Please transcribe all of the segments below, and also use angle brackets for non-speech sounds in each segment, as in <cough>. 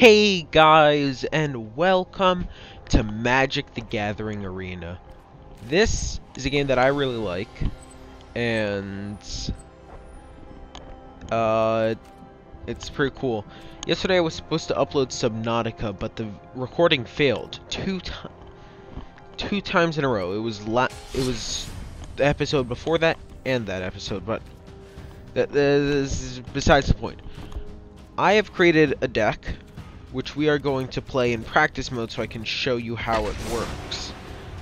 Hey guys, and welcome to Magic the Gathering Arena. This is a game that I really like, and uh, it's pretty cool. Yesterday I was supposed to upload Subnautica, but the recording failed two times. Two times in a row. It was la it was the episode before that and that episode, but that, that is besides the point. I have created a deck which we are going to play in practice mode so I can show you how it works.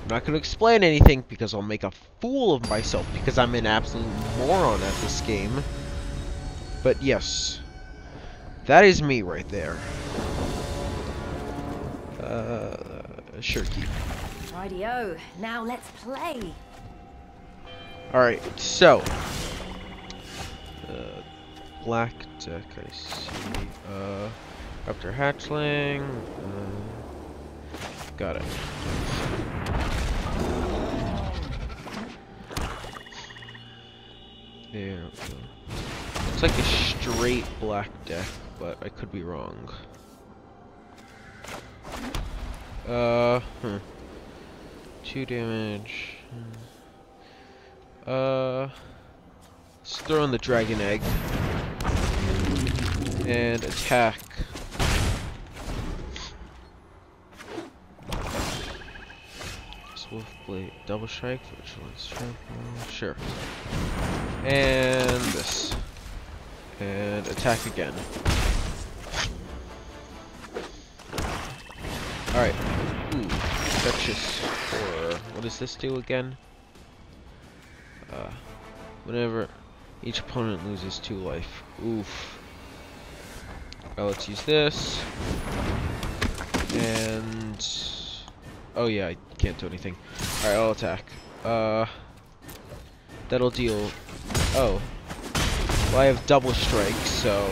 I'm not going to explain anything because I'll make a fool of myself because I'm an absolute moron at this game. But yes, that is me right there. Uh, sure keep. Rightio, now let's play. Alright, so. Uh, black deck, I see. Uh, after hatchling. Uh, got it. We. It's like a straight black deck, but I could be wrong. Uh, hmm. Two damage. Uh, let's throw in the dragon egg and attack. Double strike, which one's strike? Sure. And this, and attack again. All right. Ooh, infectious horror. What does this do again? Uh, whenever each opponent loses two life. Oof. Well, let's use this. And oh yeah, I can't do anything. All right, I'll attack. Uh, that'll deal. Oh, well, I have double strike, so.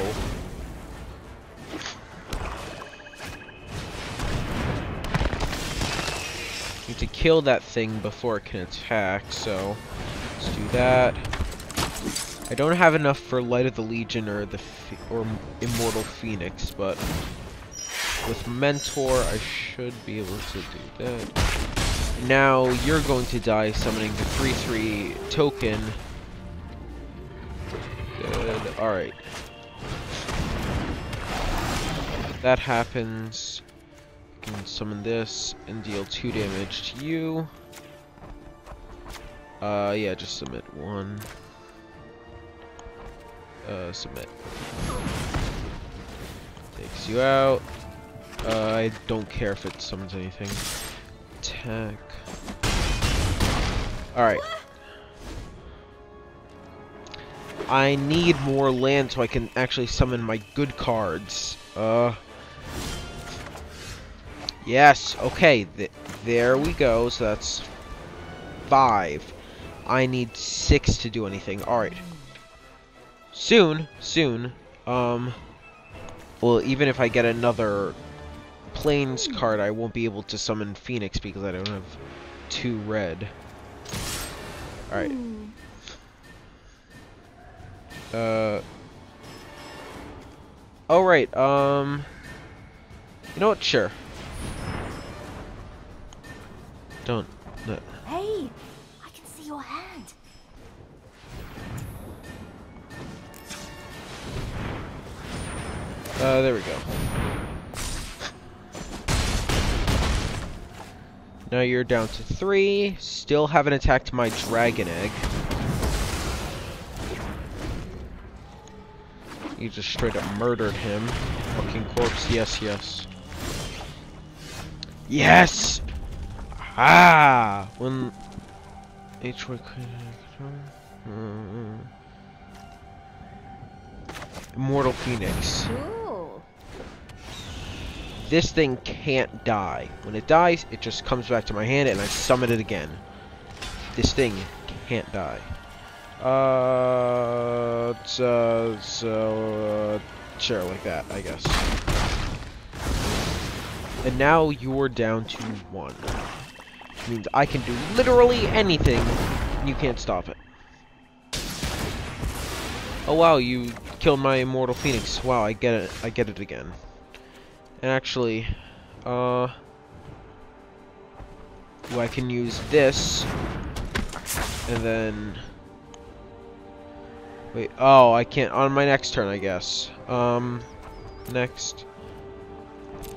Need to kill that thing before it can attack, so let's do that. I don't have enough for Light of the Legion or the or Immortal Phoenix, but with Mentor I should be able to do that. Now you're going to die summoning the 3-3 token. Good. Alright. That happens. I can summon this and deal 2 damage to you. Uh, yeah, just submit one. Uh, submit. Takes you out. Uh, I don't care if it summons anything. Attack. Alright. I need more land so I can actually summon my good cards. Uh. Yes, okay. Th there we go. So that's five. I need six to do anything. Alright. Soon, soon, um, well, even if I get another Plains card, I won't be able to summon Phoenix because I don't have two red. Alright. Uh. Oh, right, um. You know what? Sure. Don't. No. Hey, I can see your hand. Uh, there we go. Now you're down to three. Still haven't attacked my dragon egg. You just straight up murdered him. Fucking corpse. Yes, yes. Yes! Ah! When... H Immortal Phoenix. This thing can't die. When it dies, it just comes back to my hand and I summon it again. This thing can't die. Uh, so, so, uh, sure, like that, I guess. And now you're down to one. Which means I can do literally anything, and you can't stop it. Oh wow, you killed my immortal phoenix. Wow, I get it. I get it again. And actually, uh, ooh, I can use this, and then, wait, oh, I can't, on my next turn, I guess. Um, next,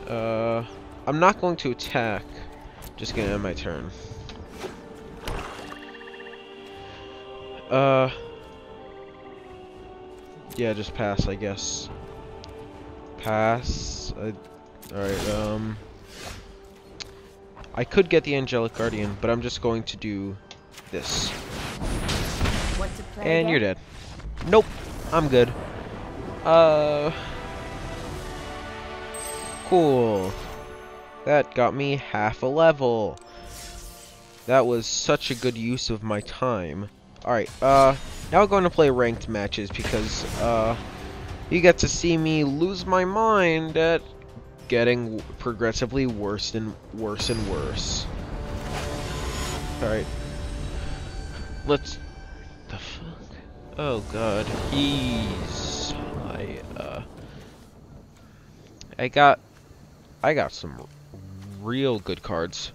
uh, I'm not going to attack, just gonna end my turn. Uh, yeah, just pass, I guess. Pass. I, all right. Um, I could get the angelic guardian, but I'm just going to do this. Want to play And again? you're dead. Nope. I'm good. Uh. Cool. That got me half a level. That was such a good use of my time. Alright, uh, now we're going to play ranked matches because, uh, you get to see me lose my mind at getting progressively worse and worse and worse. Alright. Let's... The fuck? Oh god. He's... I, uh... I got... I got some real good cards.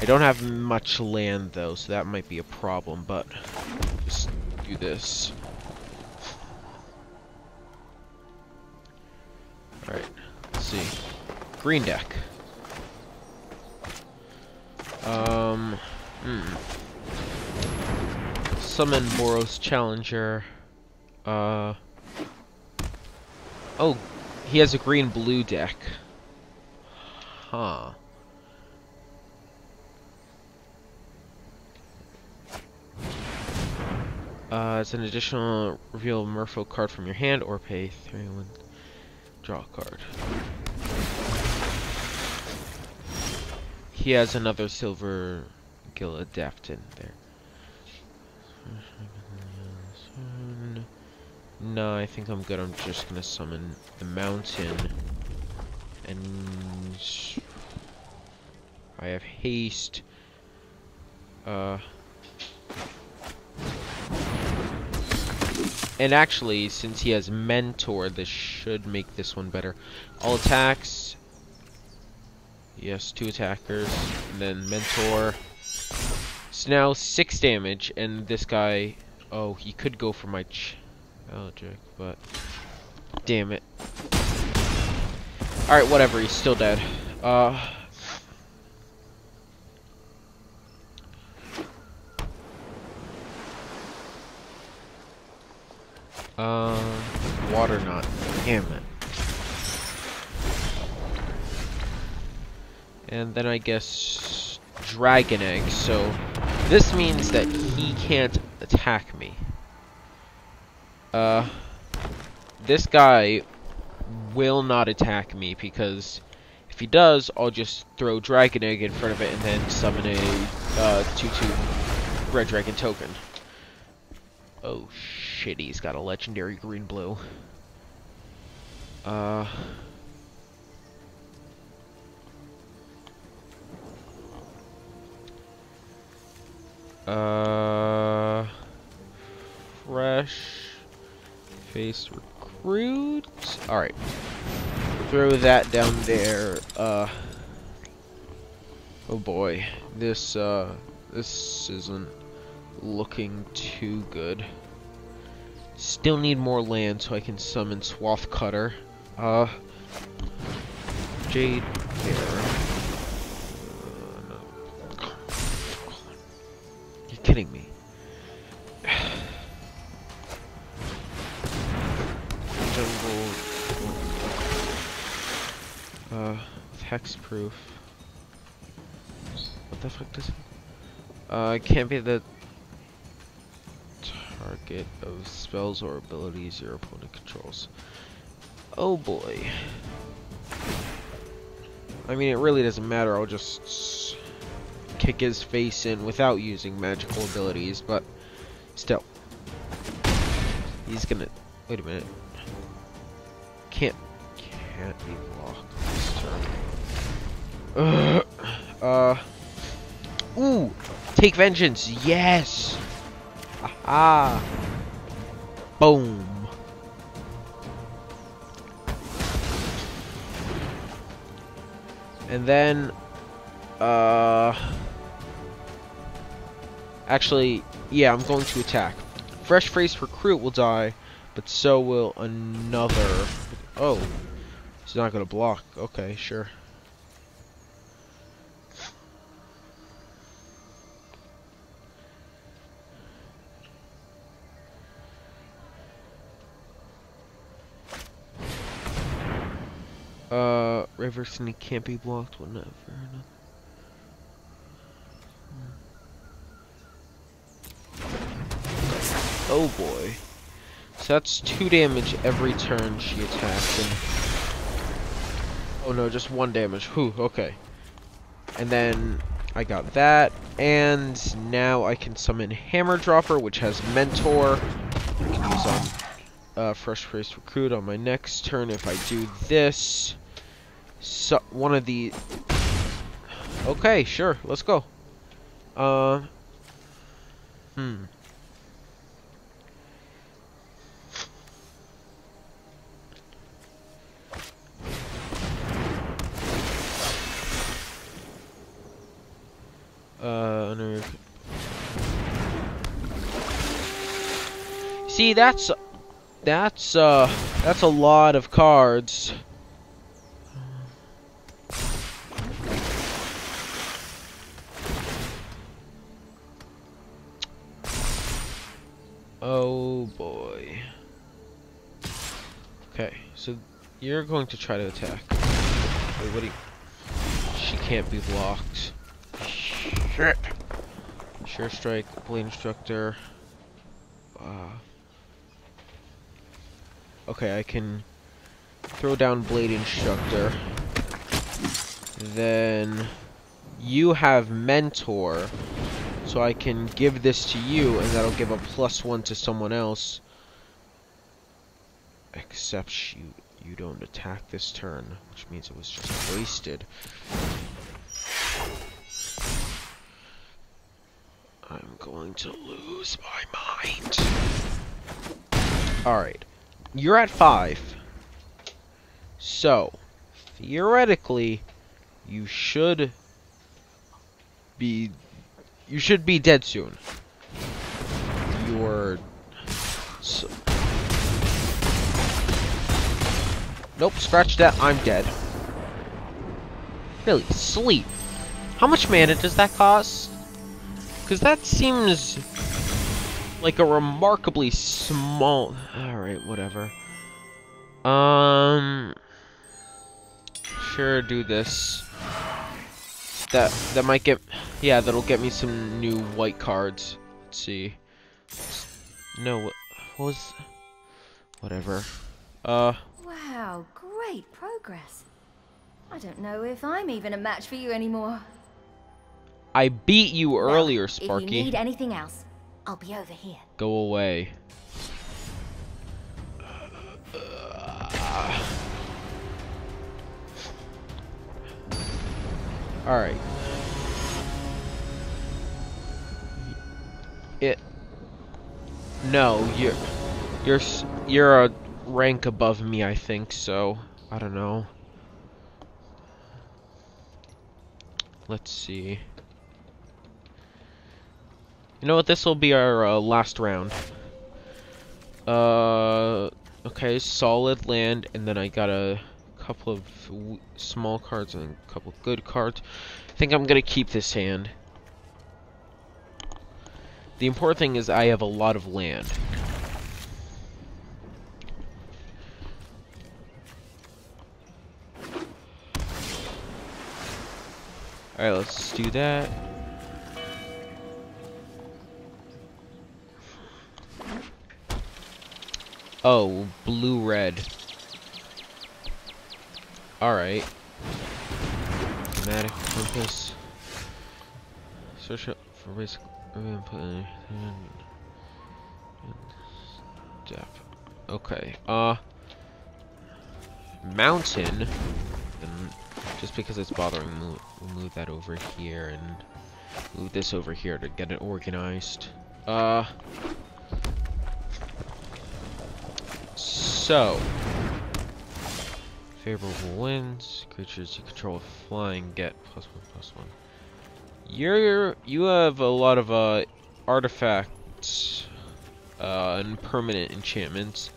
I don't have much land though, so that might be a problem, but just do this. See. Green deck. Um, hmm. Summon Boros Challenger. Uh. Oh, he has a green blue deck. Huh. Uh, it's an additional reveal Merfolk card from your hand or pay three one draw card. He has another silver in there. No, I think I'm good. I'm just gonna summon the mountain. And I have haste. Uh. And actually, since he has mentor, this should make this one better. All attacks. Yes, two attackers. And then mentor. So now six damage, and this guy. Oh, he could go for my ch Eldrick, but damn it. All right, whatever. He's still dead. Uh. Uh, water knot. Damn it. And then I guess dragon egg. So this means that he can't attack me. Uh, this guy will not attack me because if he does, I'll just throw dragon egg in front of it and then summon a uh, 2-2 red dragon token. Oh shit, he's got a legendary green blue. Uh. Uh. Fresh. Face recruit. Alright. Throw that down there. Uh. Oh boy. This, uh. This isn't looking too good. Still need more land so I can summon Swathcutter. Uh, Jade Bear. Uh, hexproof. What the fuck does it? Uh, can't be the target of spells or abilities your opponent controls. Oh boy. I mean, it really doesn't matter. I'll just kick his face in without using magical abilities, but still. He's gonna... Wait a minute. Can't... Can't be. <sighs> Uh... Ooh! Take vengeance! Yes! Aha! Boom! And then, uh, actually, yeah, I'm going to attack. Fresh face recruit will die, but so will another. Oh, he's not gonna block. Okay, sure. Uh, and he can't be blocked whenever. Oh boy. So that's two damage every turn she attacks. And oh no, just one damage. Whew, okay. And then I got that. And now I can summon Hammer Dropper, which has Mentor. I can use on uh, Fresh Face Recruit on my next turn if I do this. So, one of the... Okay, sure, let's go. Uh... Hmm. Uh. See, that's that's uh that's a lot of cards. Oh boy. Okay, so you're going to try to attack. Wait, what you... She can't be blocked. Shit. Sure strike, blade instructor. Uh, okay, I can throw down blade instructor. Then you have mentor, so I can give this to you, and that'll give a plus one to someone else. Except you, you don't attack this turn, which means it was just wasted. I'm going to lose my mind. Alright. You're at five. So, theoretically, you should be you should be dead soon. You're so Nope, scratch that, I'm dead. Really, sleep. How much mana does that cost? Because that seems like a remarkably small... Alright, whatever. Um... Sure, do this. That, that might get... Yeah, that'll get me some new white cards. Let's see. No, what, was... Whatever. Uh... Wow, great progress. I don't know if I'm even a match for you anymore. I beat you earlier, Sparky. If you need anything else, I'll be over here. Go away. Alright. No, you're. You're. You're a rank above me, I think, so. I don't know. Let's see. You know what? This will be our uh, last round. Uh, okay, solid land, and then I got a couple of small cards and a couple good cards. I think I'm gonna keep this hand. The important thing is I have a lot of land. Alright, let's do that. Oh, blue red. Alright. Compass. Search up for basic input and depth. Okay. Uh mountain. And just because it's bothering move that over here and move this over here to get it organized. Uh so, Favorable winds. Creatures you control flying get plus one plus one. You're you have a lot of uh artifacts uh, and permanent enchantments.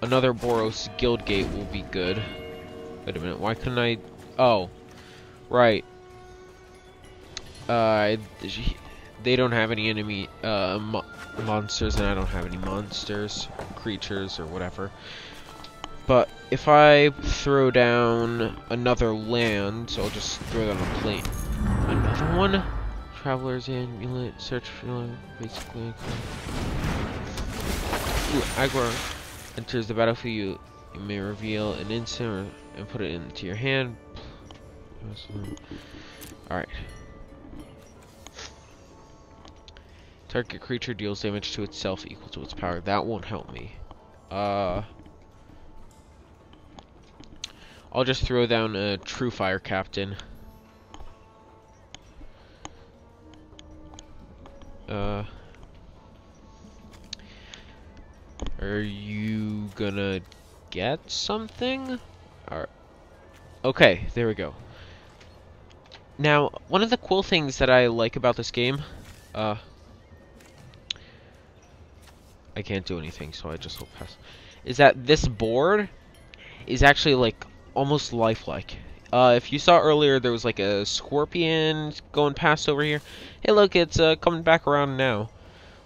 Another Boros Guildgate will be good. Wait a minute, why couldn't I? Oh, right. Uh, they don't have any enemy uh, mo monsters, and I don't have any monsters, creatures, or whatever. But if I throw down another land, so I'll just throw down a plane. Another one? Traveler's Amulet, search for basically. Ooh, enters the battlefield. You, you may reveal an instant and put it into your hand. Alright. Target creature deals damage to itself equal to its power. That won't help me. Uh, I'll just throw down a Truefire Captain. Uh, are you gonna get something? Alright. Okay, there we go. Now, one of the cool things that I like about this game, uh, I can't do anything, so I just will pass. Is that this board is actually like almost lifelike. Uh, if you saw earlier, there was like a scorpion going past over here. Hey, look, it's uh, coming back around now.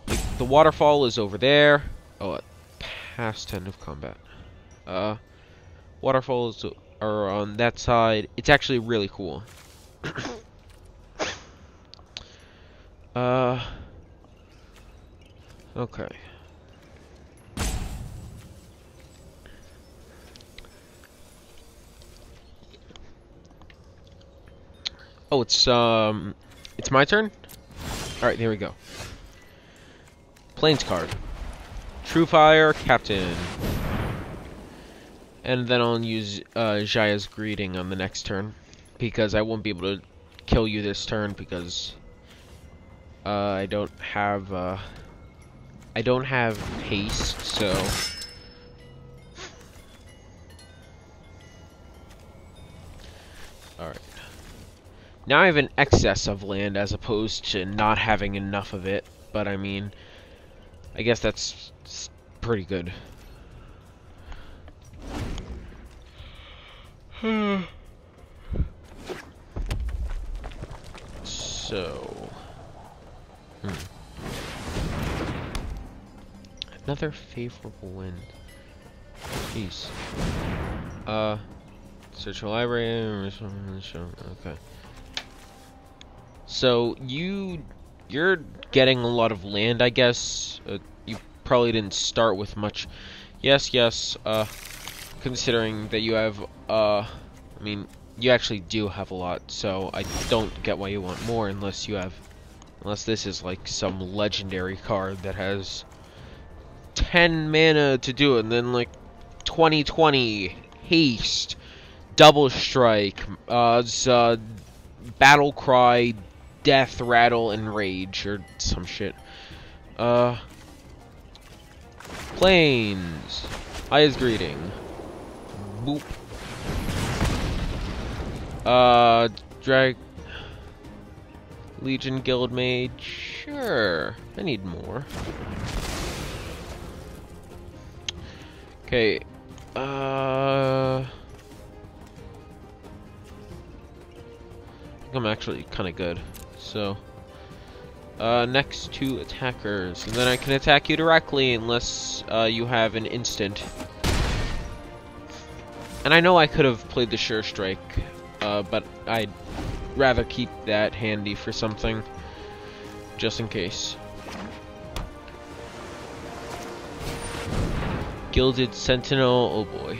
Like, the waterfall is over there. Oh, past 10 of combat. Uh, waterfalls are on that side. It's actually really cool. <coughs> uh, okay. Oh, it's, um, it's my turn? Alright, here we go. Planes card. Truefire, Captain. And then I'll use uh, Jaya's Greeting on the next turn. Because I won't be able to kill you this turn because uh, I don't have uh, I don't have haste, so Now I have an excess of land as opposed to not having enough of it, but I mean, I guess that's pretty good. <sighs> so, hmm. another favorable wind. Jeez. Uh, search a library. Okay. So you you're getting a lot of land, I guess. Uh, you probably didn't start with much. Yes, yes. Uh, considering that you have, uh, I mean, you actually do have a lot. So I don't get why you want more unless you have, unless this is like some legendary card that has 10 mana to do it, and then like 2020 haste, double strike, uh, uh battle cry, death, rattle, and rage, or some shit. Uh, plains. Jaya's greeting. Boop. Uh, drag. Legion Guildmage. Sure. I need more. Okay. Uh. I think I'm actually kind of good. So, uh, next two attackers, and then I can attack you directly unless uh, you have an instant. And I know I could have played the Sure Strike, uh, but I'd rather keep that handy for something, just in case. Gilded Sentinel, oh boy.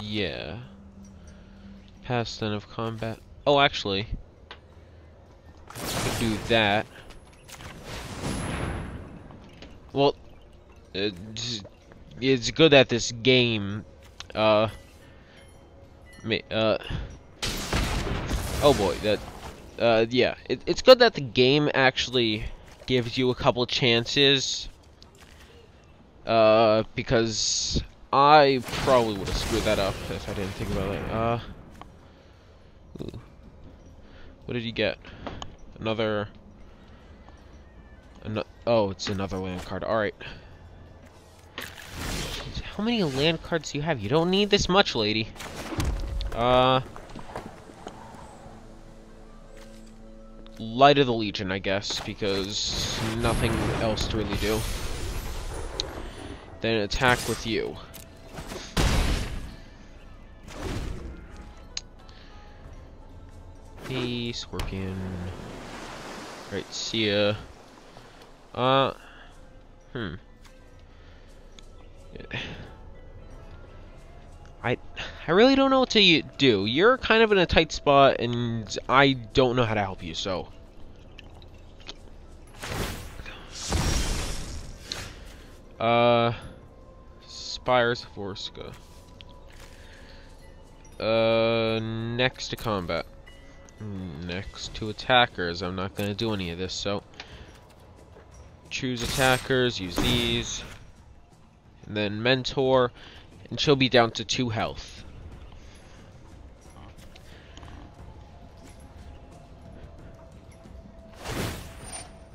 Yeah. Past then of combat. Oh, actually, could do that. Well, it's, it's good that this game, uh, uh, oh boy, that, uh, yeah, it, it's good that the game actually gives you a couple chances, uh, because I probably would have screwed that up if I didn't think about it. Uh, ooh. what did you get? Another, another, oh, it's another land card. All right. How many land cards do you have? You don't need this much, lady. Uh... Light of the Legion, I guess, because nothing else to really do. Then attack with you. Hey, Scorpion. Right, see ya. Uh, hmm. I I really don't know what to do. You're kind of in a tight spot, and I don't know how to help you, so... Uh... Spires Vorska. Uh, next to combat. Next to attackers. I'm not going to do any of this, so... Choose attackers, use these. And then mentor, and she'll be down to two health.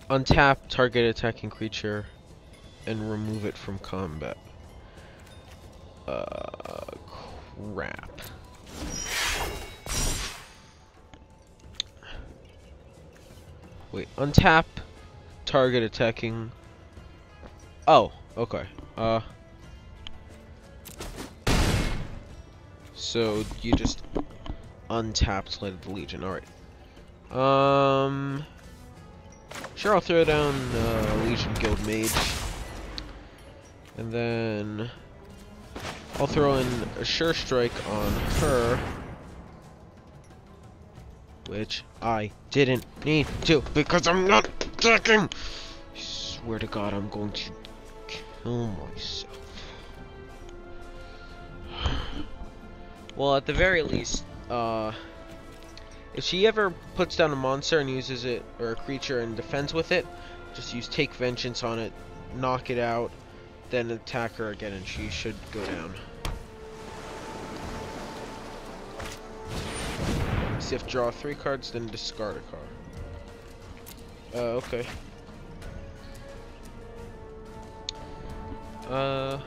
Untap target attacking creature and remove it from combat. Uh, crap. Wait, untap target attacking. Oh, okay. Uh. So you just untapped Light of the Legion. Alright. Um. Sure, I'll throw down uh, Legion Guildmage. And then I'll throw in a Sure Strike on her. Which I didn't need to because I'm not attacking! I swear to God, I'm going to kill myself. <sighs> Well, at the very least, uh, if she ever puts down a monster and uses it, or a creature and defends with it, just use Take Vengeance on it, knock it out, then attack her again and she should go down. If draw three cards, then discard a card. Uh, okay. Uh...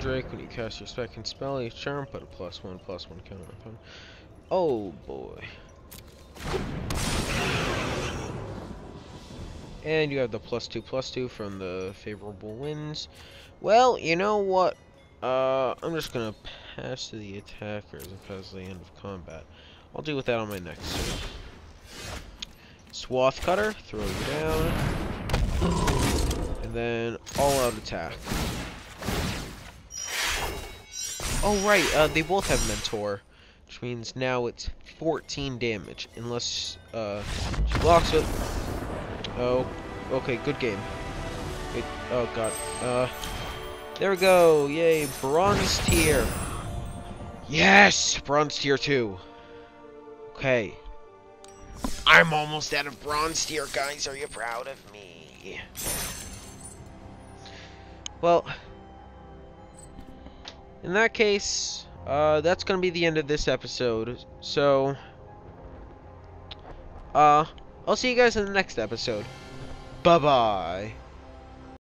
Drake, when you cast your second spell, each charm, put a plus one, plus one counter on Oh boy. And you have the plus two, plus two from the favorable winds. Well, you know what? Uh, I'm just gonna pass to the attackers and pass the end of combat. I'll deal with that on my next turn. Swathcutter, throw you down. And then all-out attack. Oh, right, uh, they both have Mentor. Which means now it's 14 damage. Unless, uh, she blocks it. Oh, okay, good game. It, oh, God. Uh, there we go. Yay, Bronze tier. Yes! Bronze tier 2. Okay. I'm almost out of Bronze tier, guys. Are you proud of me? Well... In that case, uh, that's gonna be the end of this episode. So, uh, I'll see you guys in the next episode. Bye-bye.